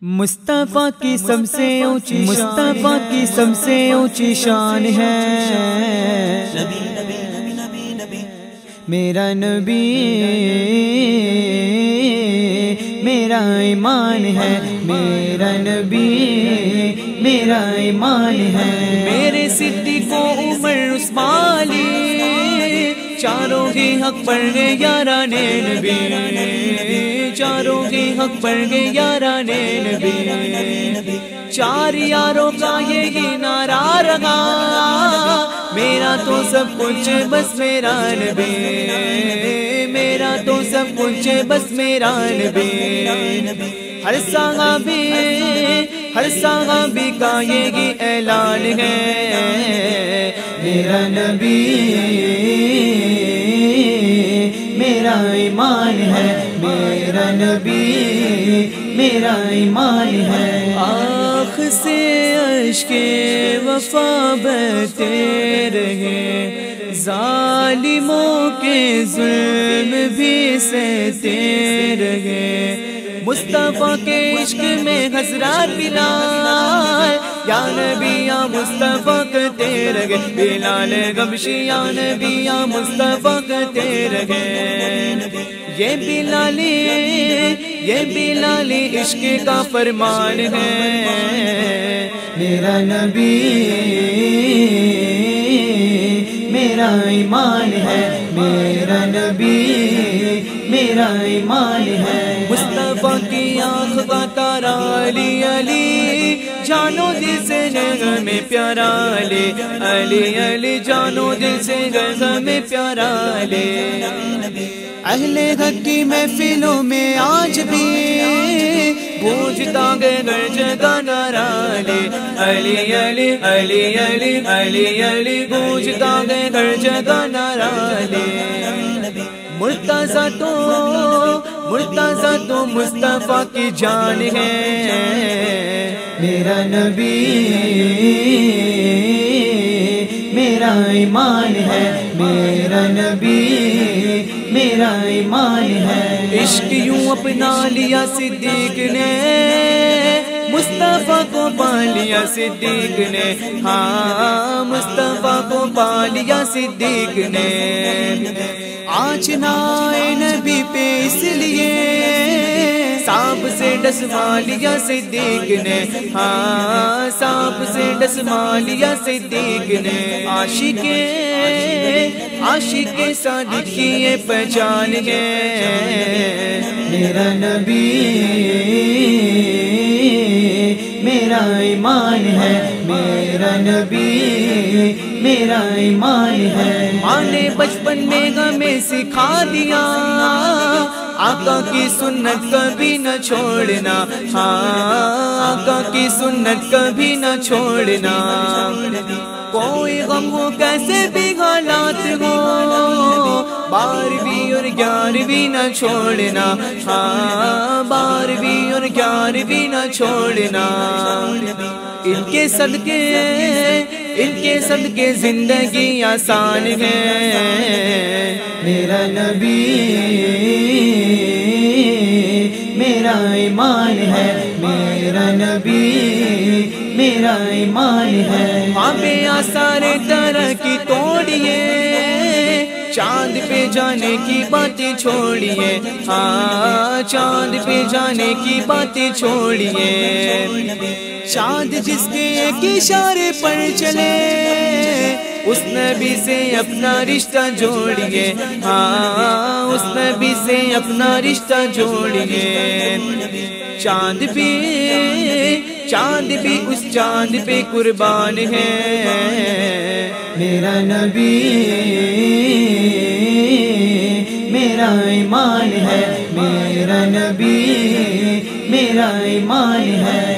مصطفیٰ کی سب سے اونچی مصطفیٰ کی سب سے اونچی شان ہے۔ میرا نبی میرا ایمان ہے۔ میرا نبی میرا ایمان ہے۔ میرے صدیق کو عمر عثمانی چاروں ہی حق گئے یاران نبی۔ چاروں ہی حق پڑ گئے یاران نبی چار یاروں کا یہی نعرہ رہا میرا تو سب کچھ بس میرا نبی. میرا تو سب کچھ بس میرا نبی. ہر صحابی ہر صحابی کا یہی اعلان ہے. میرا نبی. میرا ایمان ہے، میرا نبی، میرا ایمان ہے۔ آخ سے عشق وفا بہتے رہے۔ ظالموں کے ظلم بھی سہتے رہے۔ مصطفیٰ کے عشق میں حضرات بلال یا نبی یا مصطفیٰ کہتے رہے بلال گمشی یا نبی یا مصطفیٰ کہتے رہے یہ بلالی یہ بلالی عشق کا فرمان ہے۔ میرا نبی، میرا ایمان ہے۔ میرا نبی، میرا ایمان ہے۔ مصطفیٰ کی آنکھ کا تارا علی علی۔ جانو دل سے گنگا میں پیارا علی علی علی جانو دل سے گنگا میں پیارا علی اہل حق کی محفلوں میں آج بھی گونجتا گئے گھر جگہ نارا علی علی علی علی علی علی علی گونجتا گئے گھر جگہ نارا علی مرتضی تو مرتضی تو مصطفیٰ کی جان ہے۔ میرا نبی، میرا ایمان ہے، میرا نبی، میرا ایمان ہے۔ عشق یوں اپنا لیا صدیق نے، مصطفیٰ کو پا لیا صدیق نے۔ ہاں مصطفیٰ کو پا لیا صدیق نے۔ آج نائے نبی پہ اس لیے سانپ سے ڈسما لیا صدیق نے ہاں سانپ سے ڈسما لیا صدیق نے عاشق عاشق صادق کی یہ پہچان ہے میرا نبی میرا ایمان ہے میرا نبی میرا ایمان ہے۔ ماں نے بچپن میں ہمیں سکھا دیا۔ آقا کی سنت کبھی نہ چھوڑنا۔ ہاں آقا کی سنت کبھی نہ چھوڑنا۔ کوئی غم ہو کیسے بھی حالات ہو۔ بارہویں اور گیارہویں نہ چھوڑنا۔ ہاں بارہویں اور گیارہویں نہ چھوڑنا۔ ان کے صدقے ان کے صدقے زندگی آسان ہے۔ میرا نبی، میرا ایمان ہے۔ میرا نبی، میرا ایمان ہے۔ وہاں پہ آسارے طرح کی توڑیے، چاند پہ جانے کی باتیں چھوڑیے۔ ہاں چاند پہ جانے کی باتیں چھوڑیے۔ چاند جس کے ایک اشارے پر چلے، اس نبی سے اپنا رشتہ جوڑیے ہاں اس نبی سے اپنا رشتہ جوڑیے چاند بھی چاند بھی اس چاند پہ قربان ہے۔ میرا نبی، میرا ایمان ہے۔ میرا نبی، میرا ایمان ہے۔